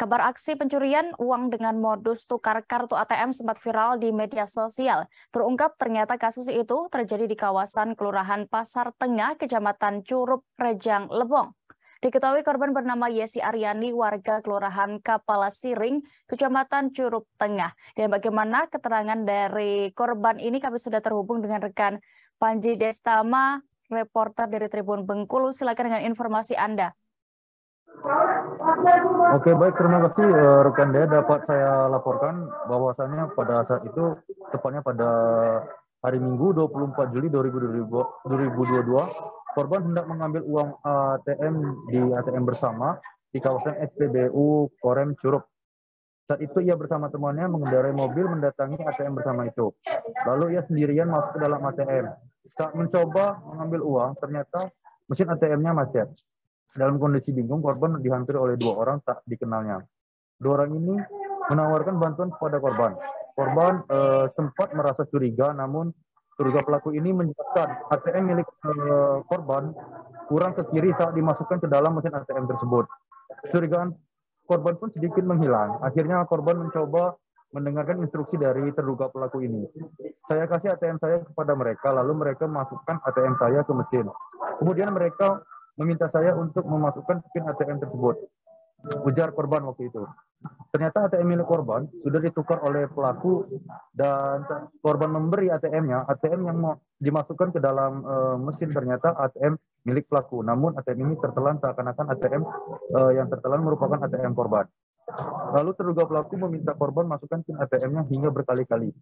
Kabar aksi pencurian uang dengan modus tukar kartu ATM sempat viral di media sosial. Terungkap ternyata kasus itu terjadi di kawasan Kelurahan Pasar Tengah, Kecamatan Curup, Rejang, Lebong. Diketahui korban bernama Yesi Aryani, warga Kelurahan Kapala Siring, Kecamatan Curup Tengah. Dan bagaimana keterangan dari korban ini kami sudah terhubung dengan rekan Panji Destama, reporter dari Tribun Bengkulu. Silakan dengan informasi Anda. Oke baik terima kasih uh, rekan dia dapat saya laporkan bahwasannya pada saat itu tepatnya pada hari Minggu 24 Juli 2022 korban hendak mengambil uang ATM di ATM bersama di kawasan SPBU Korem Curup. Saat itu ia bersama temannya mengendarai mobil mendatangi ATM bersama itu. Lalu ia sendirian masuk ke dalam ATM. Saat mencoba mengambil uang, ternyata mesin ATM-nya macet. Dalam kondisi bingung, korban dihantui oleh dua orang tak dikenalnya. Dua orang ini menawarkan bantuan kepada korban. Korban eh, sempat merasa curiga, namun curiga pelaku ini menjelaskan ATM milik eh, korban kurang ke kiri saat dimasukkan ke dalam mesin ATM tersebut. Curigaan korban pun sedikit menghilang. Akhirnya korban mencoba mendengarkan instruksi dari terduga pelaku ini. Saya kasih ATM saya kepada mereka, lalu mereka masukkan ATM saya ke mesin. Kemudian mereka meminta saya untuk memasukkan PIN ATM tersebut. Ujar korban waktu itu. Ternyata ATM milik korban sudah ditukar oleh pelaku dan korban memberi ATM-nya, ATM yang mau dimasukkan ke dalam uh, mesin ternyata ATM milik pelaku. Namun ATM ini tertelan seakan-akan ATM uh, yang tertelan merupakan ATM korban. Lalu terduga pelaku meminta korban masukkan PIN ATM-nya hingga berkali-kali.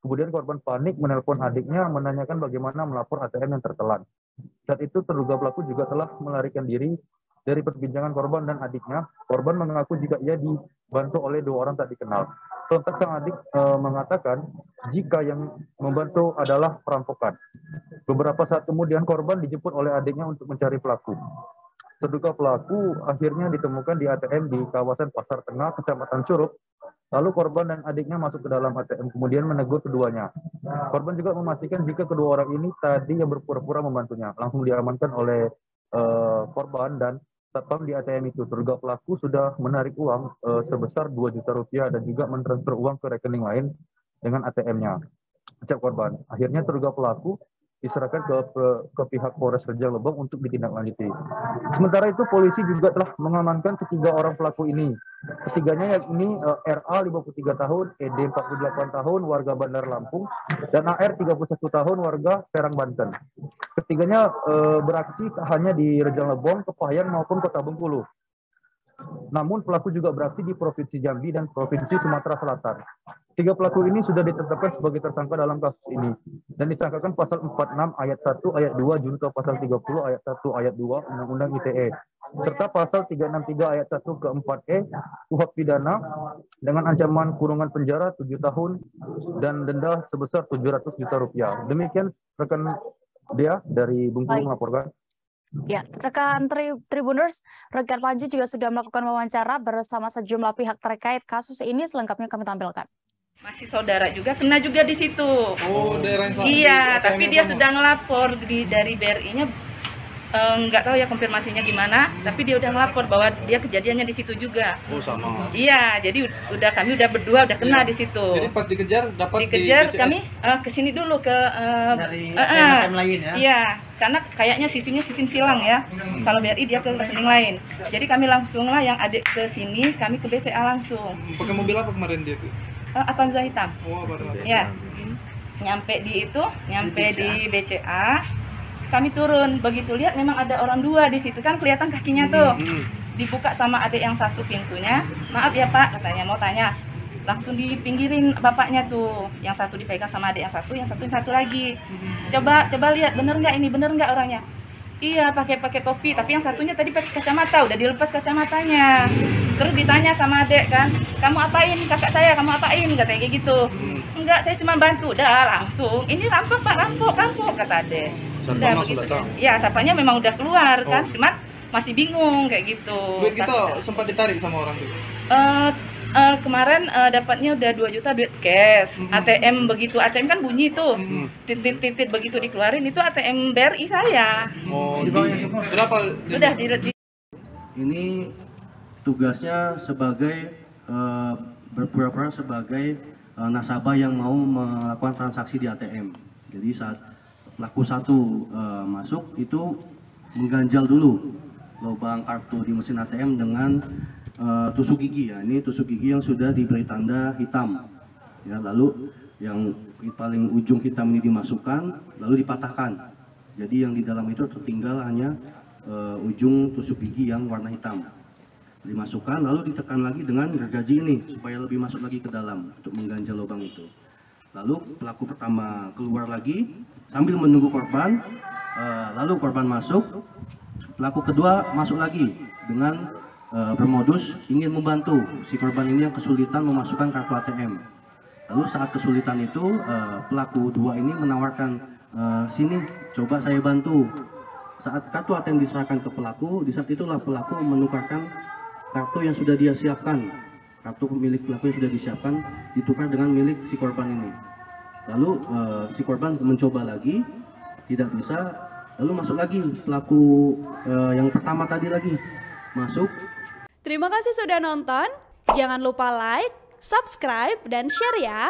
Kemudian korban panik menelpon adiknya menanyakan bagaimana melapor ATM yang tertelan. Saat itu terduga pelaku juga telah melarikan diri dari perbincangan korban dan adiknya. Korban mengaku jika ia dibantu oleh dua orang tak dikenal. Sontak sang adik e, mengatakan jika yang membantu adalah perampokan. Beberapa saat kemudian korban dijemput oleh adiknya untuk mencari pelaku. Terduga pelaku akhirnya ditemukan di ATM di kawasan Pasar Tengah, Kecamatan Curup, Lalu korban dan adiknya masuk ke dalam ATM, kemudian menegur keduanya. Korban juga memastikan jika kedua orang ini tadi yang berpura-pura membantunya. Langsung diamankan oleh uh, korban dan satpam di ATM itu. Terduga pelaku sudah menarik uang uh, sebesar 2 juta rupiah dan juga mentransfer uang ke rekening lain dengan ATM-nya. Ucap korban. Akhirnya terduga pelaku diserahkan ke, ke, pihak Polres Rejang Lebong untuk ditindaklanjuti. Sementara itu polisi juga telah mengamankan ketiga orang pelaku ini. Ketiganya yakni uh, RA 53 tahun, ED 48 tahun, warga Bandar Lampung, dan AR 31 tahun, warga Serang Banten. Ketiganya uh, beraksi tak hanya di Rejang Lebong, Kepahyang maupun Kota Bengkulu. Namun pelaku juga beraksi di Provinsi Jambi dan Provinsi Sumatera Selatan. Tiga pelaku ini sudah ditetapkan sebagai tersangka dalam kasus ini dan disangkakan pasal 46 ayat 1 ayat 2 junto pasal 30 ayat 1 ayat 2 Undang-Undang ITE serta pasal 363 ayat 1 ke 4E UHAP pidana dengan ancaman kurungan penjara 7 tahun dan denda sebesar 700 juta rupiah. Demikian rekan dia dari Bungkulu melaporkan. Ya, rekan tri Tribuners, rekan Panji juga sudah melakukan wawancara bersama sejumlah pihak terkait kasus ini. Selengkapnya kami tampilkan masih saudara juga kena juga di situ. Oh, daerah yang sama. Iya, tapi dia sama. sudah ngelapor di dari BRI-nya eh, nggak tahu ya konfirmasinya gimana, hmm. tapi dia udah ngelapor bahwa dia kejadiannya di situ juga. Oh, sama. Iya, jadi udah kami udah berdua udah kena iya. di situ. Jadi pas dikejar dapat dikejar di kami uh, ke sini dulu ke uh, dari uh, uh, lain ya. Iya, karena kayaknya sistemnya sistem silang ya. Hmm. Kalau BRI dia ke rekening lain. Jadi kami langsung lah yang adik ke sini, kami ke BCA langsung. Pakai mobil apa kemarin dia tuh? Uh, Avanza hitam. Oh, Ya. Nyampe di itu, nyampe di BCA. Kami turun, begitu lihat memang ada orang dua di situ kan kelihatan kakinya tuh. Hmm, hmm. Dibuka sama adik yang satu pintunya. Maaf ya Pak, katanya mau tanya. Langsung dipinggirin bapaknya tuh. Yang satu dipegang sama adik yang satu, yang satu yang satu lagi. Hmm. Coba coba lihat bener nggak ini, bener nggak orangnya? Iya, pakai pakai topi, tapi yang satunya tadi pakai kacamata, udah dilepas kacamatanya. Terus ditanya sama adek kan, kamu apain kakak saya, kamu apain katanya kayak gitu. Hmm. Enggak, saya cuma bantu, dah langsung. Ini rampok pak, rampok, rampok kata adek. Udah begitu. Iya, sapanya memang udah keluar kan, oh. cuma masih bingung kayak gitu. Duit kita sempat ditarik sama orang itu? Uh, uh, kemarin uh, dapatnya udah 2 juta duit cash. Mm -hmm. ATM begitu ATM kan bunyi tuh. Mm -hmm. Titit-titit begitu dikeluarin itu ATM BRI saya. Oh, di, berapa? Udah di, di Ini tugasnya sebagai uh, berpura-pura sebagai uh, nasabah yang mau melakukan transaksi di ATM. Jadi saat pelaku satu uh, masuk itu mengganjal dulu lubang kartu di mesin ATM dengan tusuk gigi ya. Ini tusuk gigi yang sudah diberi tanda hitam. Ya, lalu yang paling ujung hitam ini dimasukkan lalu dipatahkan. Jadi yang di dalam itu tertinggal hanya uh, ujung tusuk gigi yang warna hitam. Dimasukkan lalu ditekan lagi dengan gergaji ini supaya lebih masuk lagi ke dalam untuk mengganjal lubang itu. Lalu pelaku pertama keluar lagi sambil menunggu korban. Uh, lalu korban masuk. Pelaku kedua masuk lagi dengan uh, bermodus ingin membantu si korban ini yang kesulitan memasukkan kartu ATM. Lalu saat kesulitan itu uh, pelaku dua ini menawarkan sini coba saya bantu. Saat kartu ATM diserahkan ke pelaku, di saat itulah pelaku menukarkan kartu yang sudah dia siapkan. Kartu milik pelaku yang sudah disiapkan ditukar dengan milik si korban ini. Lalu uh, si korban mencoba lagi, tidak bisa. Lalu masuk lagi pelaku uh, yang pertama tadi lagi masuk. Terima kasih sudah nonton. Jangan lupa like, subscribe, dan share ya.